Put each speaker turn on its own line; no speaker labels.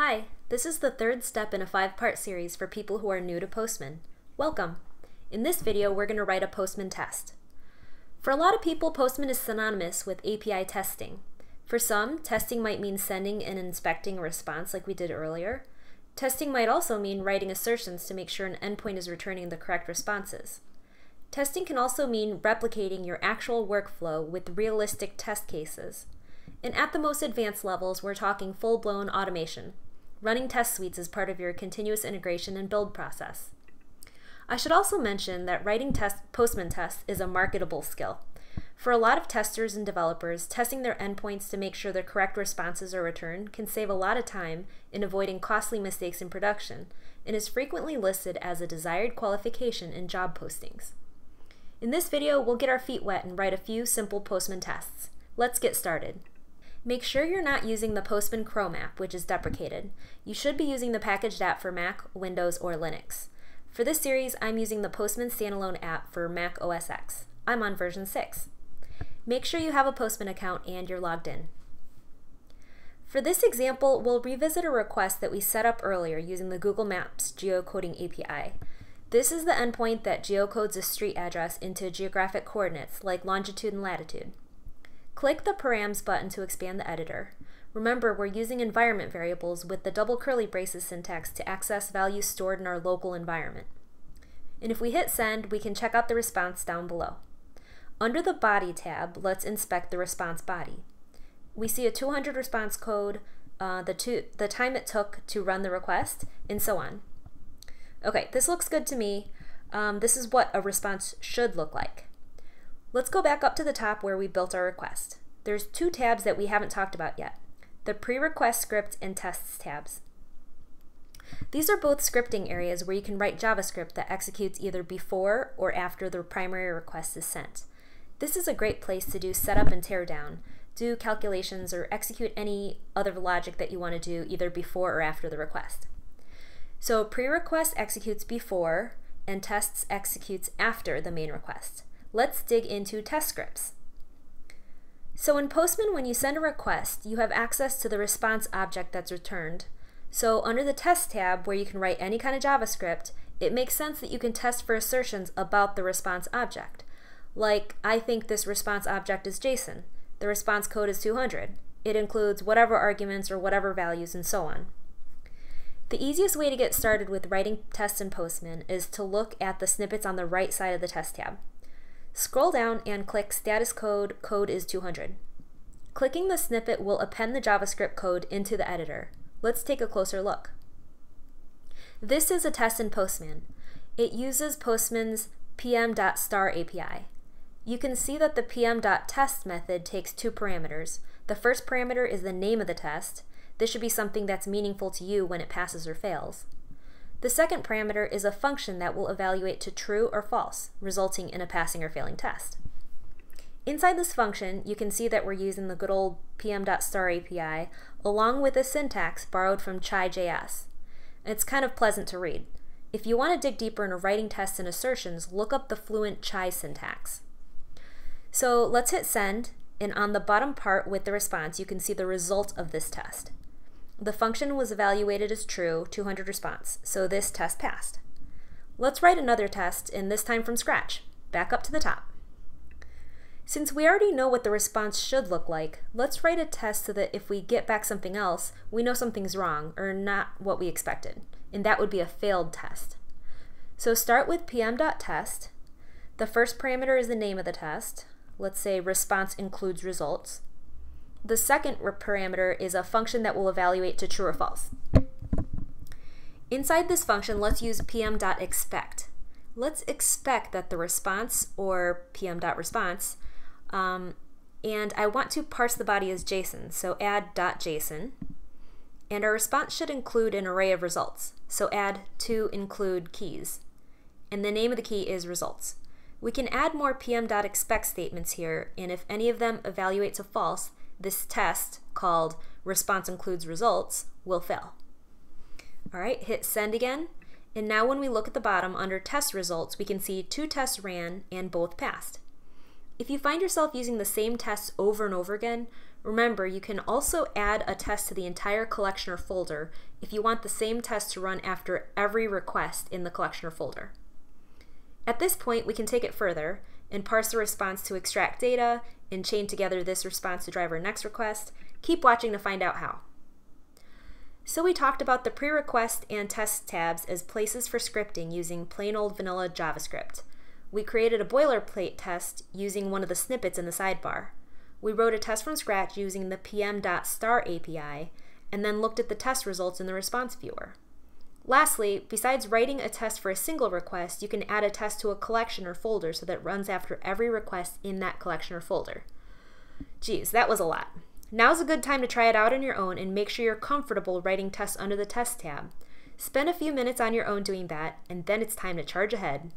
Hi, this is the third step in a five-part series for people who are new to Postman. Welcome! In this video, we're going to write a Postman test. For a lot of people, Postman is synonymous with API testing. For some, testing might mean sending and inspecting a response like we did earlier. Testing might also mean writing assertions to make sure an endpoint is returning the correct responses. Testing can also mean replicating your actual workflow with realistic test cases. And at the most advanced levels, we're talking full-blown automation. Running test suites as part of your continuous integration and build process. I should also mention that writing test, Postman tests is a marketable skill. For a lot of testers and developers, testing their endpoints to make sure the correct responses are returned can save a lot of time in avoiding costly mistakes in production, and is frequently listed as a desired qualification in job postings. In this video, we'll get our feet wet and write a few simple Postman tests. Let's get started. Make sure you're not using the Postman Chrome app, which is deprecated. You should be using the packaged app for Mac, Windows, or Linux. For this series, I'm using the Postman standalone app for Mac OS X. I'm on version 6. Make sure you have a Postman account and you're logged in. For this example, we'll revisit a request that we set up earlier using the Google Maps geocoding API. This is the endpoint that geocodes a street address into geographic coordinates like longitude and latitude. Click the params button to expand the editor. Remember, we're using environment variables with the double curly braces syntax to access values stored in our local environment. And if we hit send, we can check out the response down below. Under the body tab, let's inspect the response body. We see a 200 response code, uh, the, two, the time it took to run the request, and so on. Okay, this looks good to me. Um, this is what a response should look like. Let's go back up to the top where we built our request. There's two tabs that we haven't talked about yet, the pre-request script and tests tabs. These are both scripting areas where you can write JavaScript that executes either before or after the primary request is sent. This is a great place to do setup and teardown, do calculations, or execute any other logic that you want to do either before or after the request. So pre-request executes before, and tests executes after the main request let's dig into test scripts. So in Postman, when you send a request, you have access to the response object that's returned. So under the test tab, where you can write any kind of JavaScript, it makes sense that you can test for assertions about the response object. Like, I think this response object is JSON. The response code is 200. It includes whatever arguments or whatever values and so on. The easiest way to get started with writing tests in Postman is to look at the snippets on the right side of the test tab. Scroll down and click Status Code Code is 200. Clicking the snippet will append the JavaScript code into the editor. Let's take a closer look. This is a test in Postman. It uses Postman's pm.star API. You can see that the pm.test method takes two parameters. The first parameter is the name of the test. This should be something that's meaningful to you when it passes or fails. The second parameter is a function that will evaluate to true or false, resulting in a passing or failing test. Inside this function, you can see that we're using the good old pm.star API along with a syntax borrowed from chai.js. It's kind of pleasant to read. If you want to dig deeper into writing tests and assertions, look up the fluent chai syntax. So let's hit send, and on the bottom part with the response, you can see the result of this test. The function was evaluated as true, 200 response, so this test passed. Let's write another test, and this time from scratch, back up to the top. Since we already know what the response should look like, let's write a test so that if we get back something else, we know something's wrong, or not what we expected, and that would be a failed test. So start with pm.test. The first parameter is the name of the test. Let's say response includes results. The second parameter is a function that will evaluate to true or false. Inside this function, let's use pm.expect. Let's expect that the response, or pm.response, um, and I want to parse the body as JSON, so add .json. And our response should include an array of results, so add to include keys. And the name of the key is results. We can add more pm.expect statements here, and if any of them evaluate to false, this test called response includes results will fail. All right, hit send again. And now when we look at the bottom under test results, we can see two tests ran and both passed. If you find yourself using the same tests over and over again, Remember, you can also add a test to the entire collection or folder if you want the same test to run after every request in the collection or folder. At this point, we can take it further and parse the response to extract data and chain together this response to drive our next request. Keep watching to find out how. So we talked about the pre-request and test tabs as places for scripting using plain old vanilla JavaScript. We created a boilerplate test using one of the snippets in the sidebar. We wrote a test from scratch using the pm.star API, and then looked at the test results in the response viewer. Lastly, besides writing a test for a single request, you can add a test to a collection or folder so that it runs after every request in that collection or folder. Geez, that was a lot. Now's a good time to try it out on your own and make sure you're comfortable writing tests under the Test tab. Spend a few minutes on your own doing that, and then it's time to charge ahead.